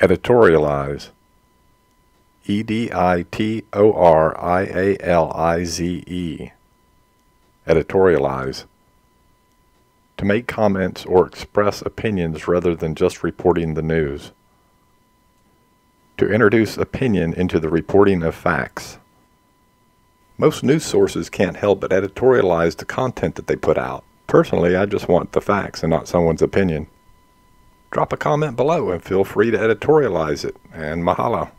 Editorialize. E D I T O R I A L I Z E. Editorialize. To make comments or express opinions rather than just reporting the news. To introduce opinion into the reporting of facts. Most news sources can't help but editorialize the content that they put out. Personally, I just want the facts and not someone's opinion. Drop a comment below and feel free to editorialize it, and mahalo.